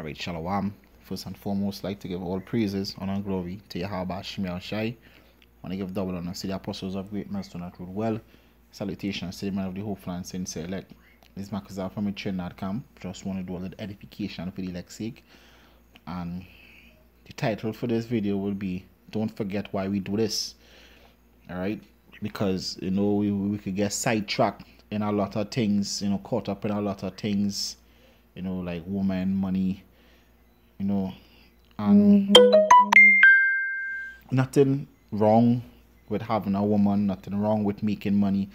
All right, Shalom. First and foremost, like to give all praises, honor, and glory to Yahweh Shemiel Shai. Want to give double honor to the apostles of Great Millstone that ruled well. Salutations to the man of the hopeful and sincere elect. This is Marcus from a Trinidad. Just want to do a little edification for the elect's sake. And the title for this video will be Don't Forget Why We Do This. Alright? Because, you know, we, we could get sidetracked in a lot of things, you know, caught up in a lot of things, you know, like woman, money, you know, and mm-hmm. nothing wrong with having a woman, nothing wrong with making money,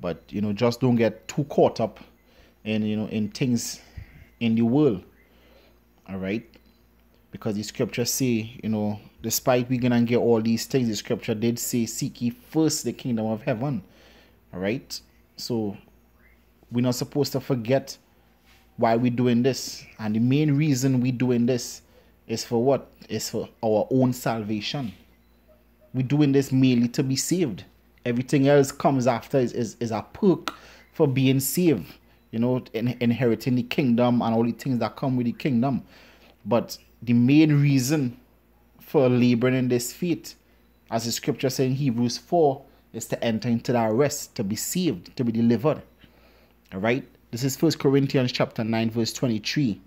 but you know, just don't get too caught up in you know in things in the world. All right, because the scripture say, you know, despite we gonna get all these things, the scripture did say, "Seek ye first the kingdom of heaven." All right, so we're not supposed to forget why we're doing this. And the main reason we're doing this is for what? Is for our own salvation. We're doing this mainly to be saved. Everything else comes after is, is, is a perk for being saved. You know, in, inheriting the kingdom and all the things that come with the kingdom. But the main reason for laboring in this faith, as the scripture says in Hebrews 4, is to enter into that rest, to be saved, to be delivered. All right? This is First Corinthians chapter 9, verse 23.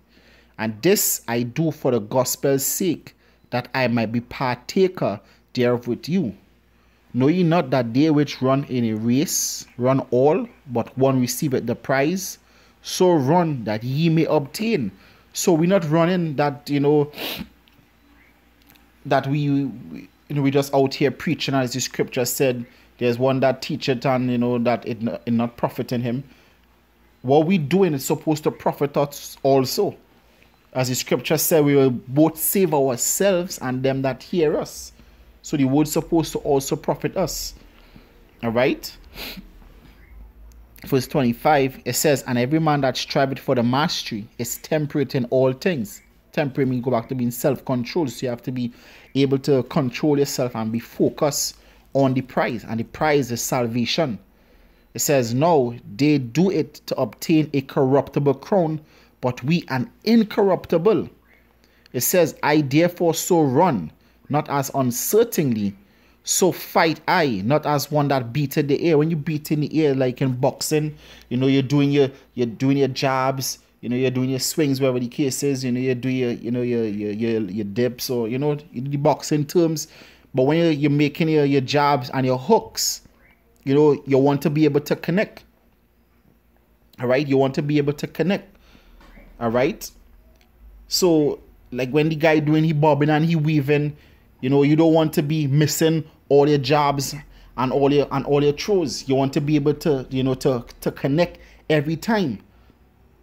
And this I do for the gospel's sake, that I might be partaker thereof with you. Know ye not that they which run in a race run all, but one receiveth the prize? So run that ye may obtain. So we're not running that, you know, that we, you know, we just out here preaching as the scripture said. There's one that teacheth and, you know, that it, it not profiting him what we doing is supposed to profit us also. As the scripture said, we will both save ourselves and them that hear us. So the word's supposed to also profit us. All right. Verse 25, it says, And every man that striveth for the mastery is temperate in all things. Temperate means go back to being self-controlled. So you have to be able to control yourself and be focused on the prize. And the prize is salvation. It says, No, they do it to obtain a corruptible crown, but we an incorruptible. It says, I therefore so run, not as uncertainly, so fight I, not as one that beat in the air. When you beat in the air, like in boxing, you know, you're doing your you're doing your jabs, you know, you're doing your swings, wherever the case is, you know, you're doing your, you know, your your your, your dips or you know, the boxing terms. But when you're, you're making your, your jabs and your hooks, you know, you want to be able to connect. All right, you want to be able to connect. All right. So, like when the guy doing he bobbing and he weaving, you know, you don't want to be missing all your jobs and all your and all your throws. You want to be able to, you know, to to connect every time.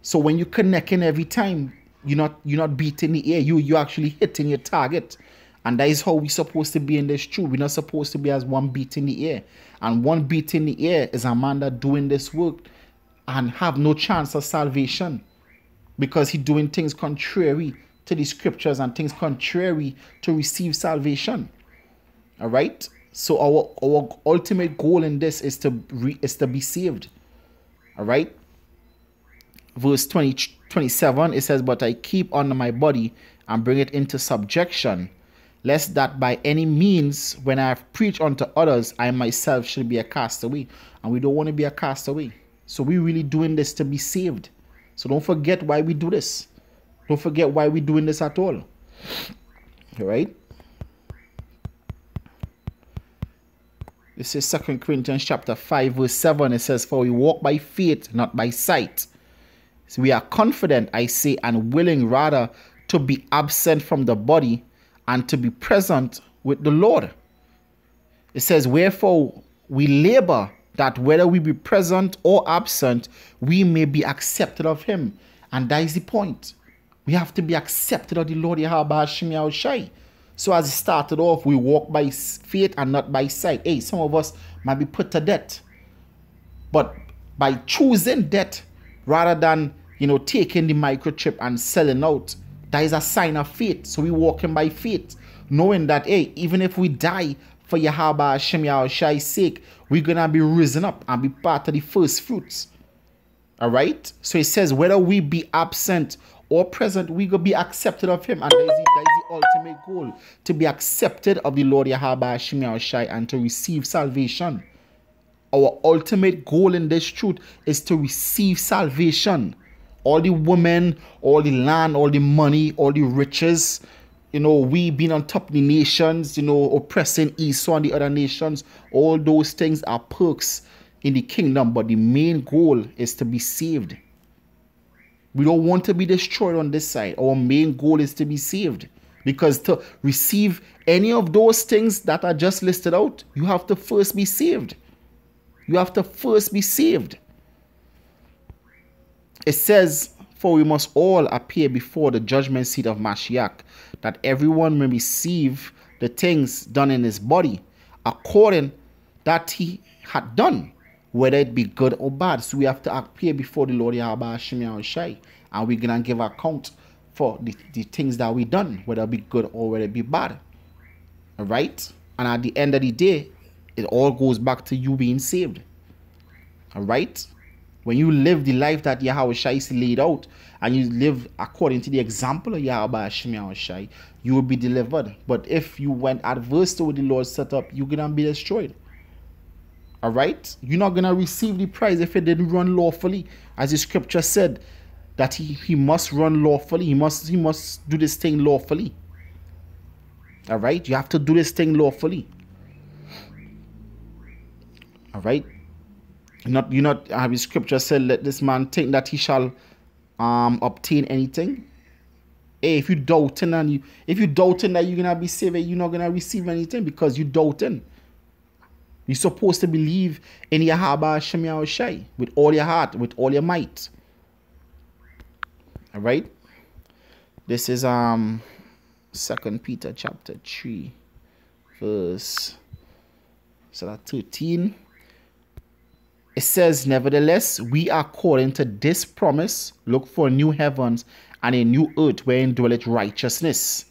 So when you connecting every time, you're not you're not beating the air. You you're actually hitting your target. And that is how we're supposed to be in this truth. We're not supposed to be as one beat in the air. And one beat in the air is a man that doing this work and have no chance of salvation because he doing things contrary to the scriptures and things contrary to receive salvation. All right. So our our ultimate goal in this is to re, is to be saved. All right. Verse 20, 27, it says, But I keep under my body and bring it into subjection lest that by any means, when I have preached unto others, I myself should be a castaway. And we don't want to be a castaway. So we're really doing this to be saved. So don't forget why we do this. Don't forget why we're doing this at all. All right? This is Second Corinthians chapter 5, verse 7. It says, For we walk by faith, not by sight. So we are confident, I say, and willing rather to be absent from the body and to be present with the Lord. It says, Wherefore we labor that whether we be present or absent, we may be accepted of Him. And that is the point. We have to be accepted of the Lord. So as it started off, we walk by faith and not by sight. Hey, some of us might be put to death. But by choosing death rather than you know taking the microchip and selling out, that is a sign of faith. So we walking by faith, knowing that, hey, even if we die for Yahweh Hashem Shai's sake, we're going to be risen up and be part of the first fruits. All right? So it says, whether we be absent or present, we go be accepted of him. And that is, the, that is the ultimate goal to be accepted of the Lord Yahweh Shai and to receive salvation. Our ultimate goal in this truth is to receive salvation. All the women, all the land, all the money, all the riches, you know, we being on top of the nations, you know, oppressing Esau and the other nations, all those things are perks in the kingdom, but the main goal is to be saved. We don't want to be destroyed on this side. Our main goal is to be saved. Because to receive any of those things that are just listed out, you have to first be saved. You have to first be saved. It says, For we must all appear before the judgment seat of Mashiach, that everyone may receive the things done in his body according that he had done, whether it be good or bad. So we have to appear before the Lord Yahweh and we're gonna give account for the, the things that we done, whether it be good or whether it be bad. Alright? And at the end of the day, it all goes back to you being saved. Alright? When you live the life that Yahweh Shai laid out, and you live according to the example of Yahweh Shai, you will be delivered. But if you went adverse to what the Lord set up, you're gonna be destroyed. Alright? You're not gonna receive the prize if it didn't run lawfully. As the scripture said, that he, he must run lawfully, he must he must do this thing lawfully. Alright? You have to do this thing lawfully. Alright? Not you not have the scripture said, let this man think that he shall um obtain anything. Hey, if you doubting and you if you doubting that you're gonna be saved, you're not gonna receive anything because you doubting. You're supposed to believe in Yahaba Shemiyah Shai with all your heart, with all your might. Alright? This is um Second Peter chapter 3, verse so 13 it says, Nevertheless, we are according to this promise, look for new heavens and a new earth wherein dwelleth righteousness.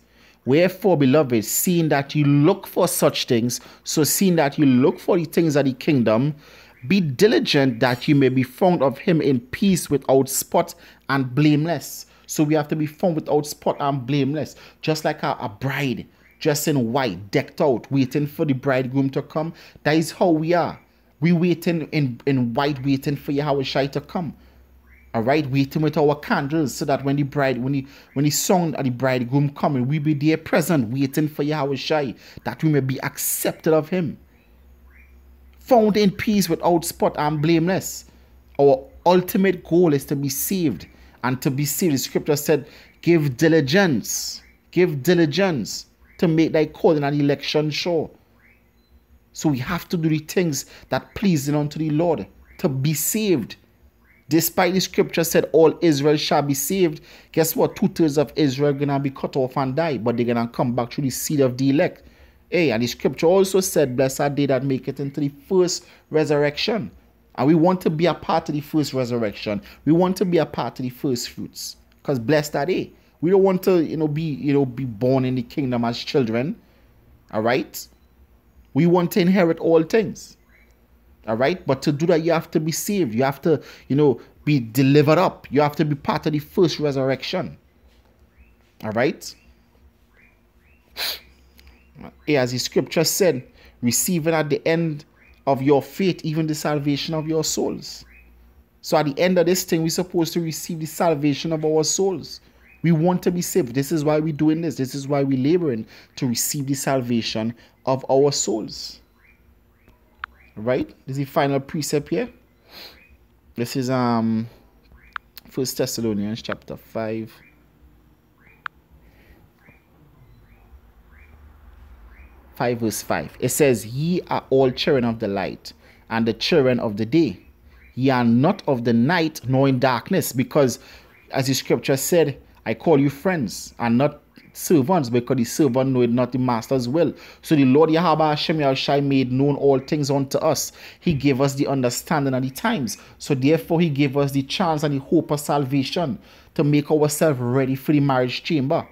Wherefore, beloved, seeing that you look for such things, so seeing that you look for the things of the kingdom, be diligent that you may be found of him in peace without spot and blameless. So we have to be found without spot and blameless, just like a, a bride dressed in white, decked out, waiting for the bridegroom to come. That is how we are. We waiting in, in white, waiting for Yahweh Shai to come. All right, waiting with our candles so that when the bride, when the when the song of the bridegroom coming, we be there present, waiting for Yahweh Shai, that we may be accepted of Him. Found in peace without spot and blameless. Our ultimate goal is to be saved. And to be saved, the scripture said, give diligence, give diligence to make thy calling and election sure. So we have to do the things that pleasing unto the Lord to be saved. Despite the scripture said all Israel shall be saved, guess what? Two thirds of Israel gonna be cut off and die, but they're gonna come back through the seed of the elect. Hey, and the scripture also said, Blessed are they that make it into the first resurrection. And we want to be a part of the first resurrection. We want to be a part of the first fruits. Because blessed are they. We don't want to, you know, be, you know, be born in the kingdom as children. All right? We want to inherit all things. All right. But to do that, you have to be saved. You have to, you know, be delivered up. You have to be part of the first resurrection. All right. As the scripture said, receiving at the end of your faith, even the salvation of your souls. So at the end of this thing, we're supposed to receive the salvation of our souls. We want to be saved. This is why we're doing this. This is why we're laboring to receive the salvation of our souls. Right? This is the final precept here. This is um First Thessalonians chapter 5. Five verse five. It says, Ye are all children of the light, and the children of the day. Ye are not of the night nor in darkness, because as the scripture said, I call you friends and not servants because the servant knoweth not the master's will. So the Lord Yahweh Hashem Yahushai made known all things unto us. He gave us the understanding and the times. So therefore he gave us the chance and the hope of salvation to make ourselves ready for the marriage chamber.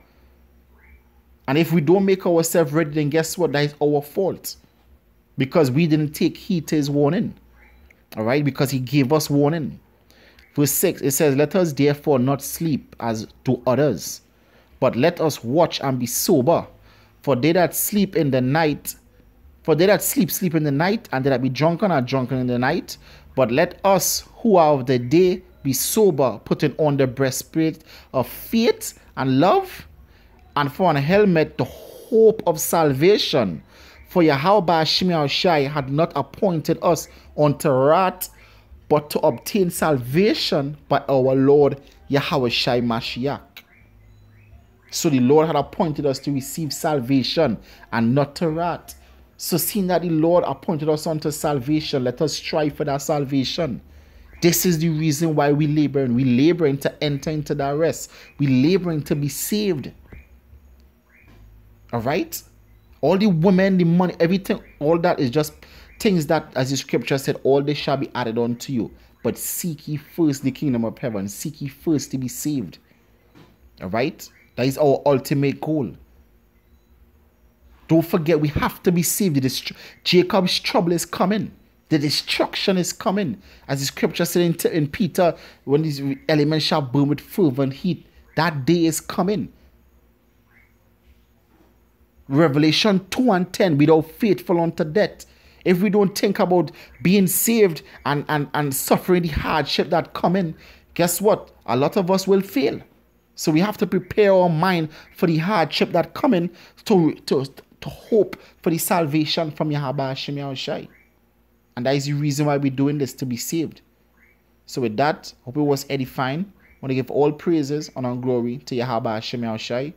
And if we don't make ourselves ready, then guess what? That is our fault. Because we didn't take heed to his warning. All right? Because he gave us warning. Verse 6 it says, Let us therefore not sleep as do others, but let us watch and be sober. For they that sleep in the night, for they that sleep, sleep in the night, and they that be drunken are drunken in the night. But let us who are of the day be sober, putting on the breastplate of faith and love, and for an helmet the hope of salvation. For Yahweh Shimei Shai had not appointed us unto wrath, but to obtain salvation by our Lord Yahweh Shai Mashiach. So the Lord had appointed us to receive salvation and not to wrath. So seeing that the Lord appointed us unto salvation, let us strive for that salvation. This is the reason why we labor and we laboring to enter into that rest. We laboring to be saved. All right? All the women, the money, everything, all that is just things that, as the scripture said, all this shall be added unto you. But seek ye first the kingdom of heaven. Seek ye first to be saved. All right? That is our ultimate goal. Don't forget, we have to be saved. Dist- Jacob's trouble is coming. The destruction is coming. As the scripture said in, in Peter, when these elements shall burn with fervent heat, that day is coming. Revelation 2 and 10, without faithful unto death if we don't think about being saved and, and, and suffering the hardship that come in, guess what? A lot of us will fail. So we have to prepare our mind for the hardship that coming to, to, to hope for the salvation from Yahweh Hashem Shai. And that is the reason why we're doing this, to be saved. So with that, hope it was edifying. I want to give all praises, and glory to Yahweh Hashem Shai. I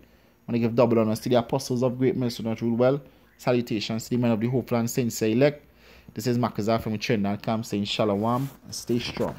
want to give double honors to the apostles of great mercy that rule well. Salutations to the men of the hopeful and sincere elect. This is Makazar from Trinidad Camp saying Shalom and stay strong.